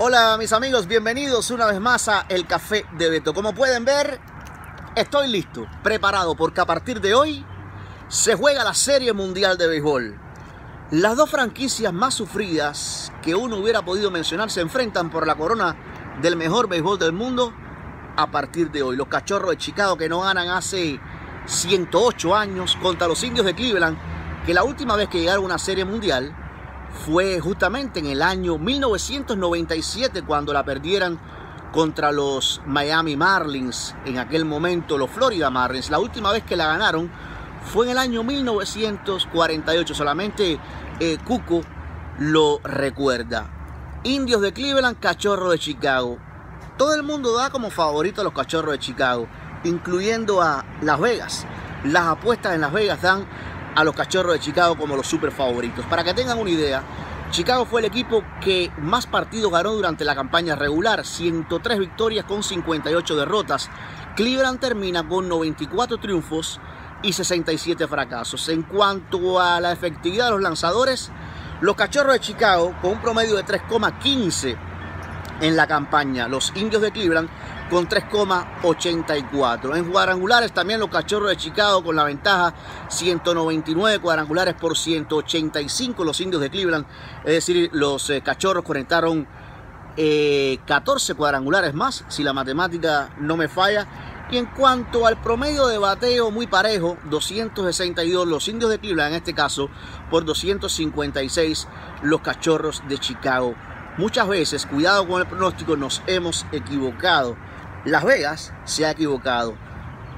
Hola mis amigos, bienvenidos una vez más a El Café de Beto. Como pueden ver, estoy listo, preparado, porque a partir de hoy se juega la Serie Mundial de Béisbol. Las dos franquicias más sufridas que uno hubiera podido mencionar se enfrentan por la corona del mejor béisbol del mundo a partir de hoy. Los cachorros de Chicago que no ganan hace 108 años contra los indios de Cleveland, que la última vez que llegaron a una serie mundial fue justamente en el año 1997 cuando la perdieran contra los Miami Marlins, en aquel momento los Florida Marlins. La última vez que la ganaron fue en el año 1948, solamente eh, Cuco lo recuerda. Indios de Cleveland, Cachorro de Chicago. Todo el mundo da como favorito a los Cachorros de Chicago, incluyendo a Las Vegas. Las apuestas en Las Vegas dan a los Cachorros de Chicago como los super favoritos. Para que tengan una idea, Chicago fue el equipo que más partidos ganó durante la campaña regular, 103 victorias con 58 derrotas. Cleveland termina con 94 triunfos y 67 fracasos. En cuanto a la efectividad de los lanzadores, los Cachorros de Chicago con un promedio de 3,15 en la campaña. Los Indios de Cleveland con 3,84. En cuadrangulares también los Cachorros de Chicago con la ventaja 199 cuadrangulares por 185 los Indios de Cleveland. Es decir, los eh, Cachorros conectaron 14 eh, cuadrangulares más, si la matemática no me falla. Y en cuanto al promedio de bateo muy parejo, 262 los indios de Cleveland en este caso, por 256 los cachorros de Chicago. Muchas veces, cuidado con el pronóstico, nos hemos equivocado. Las Vegas se ha equivocado.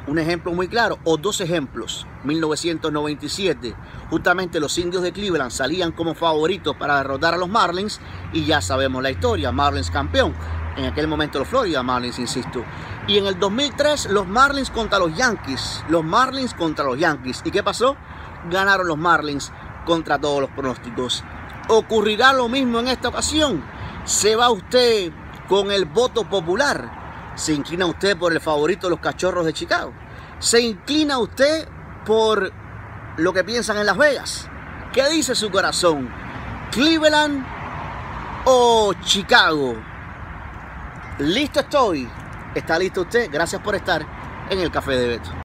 Un ejemplo muy claro, o dos ejemplos. 1997, justamente los indios de Cleveland salían como favoritos para derrotar a los Marlins y ya sabemos la historia, Marlins campeón. En aquel momento los Florida Marlins, insisto. Y en el 2003 los Marlins contra los Yankees. Los Marlins contra los Yankees. ¿Y qué pasó? Ganaron los Marlins contra todos los pronósticos. ¿Ocurrirá lo mismo en esta ocasión? ¿Se va usted con el voto popular? ¿Se inclina usted por el favorito de los cachorros de Chicago? ¿Se inclina usted por lo que piensan en Las Vegas? ¿Qué dice su corazón? ¿Cleveland o Chicago? Listo estoy. ¿Está listo usted? Gracias por estar en el Café de Beto.